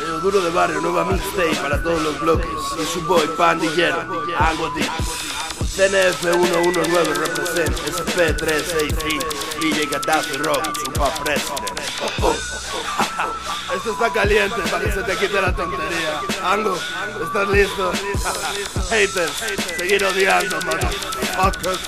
El duro de barrio, nueva mixtape para todos los bloques. Y su boy, pandillero, Ango Deep. CNF119 represent SP363 DJ Gaddafi Rock, Super President. Esto está caliente para que se te quite la tontería. Ango, ¿estás listo? Haters, seguir odiando, motherfuckers.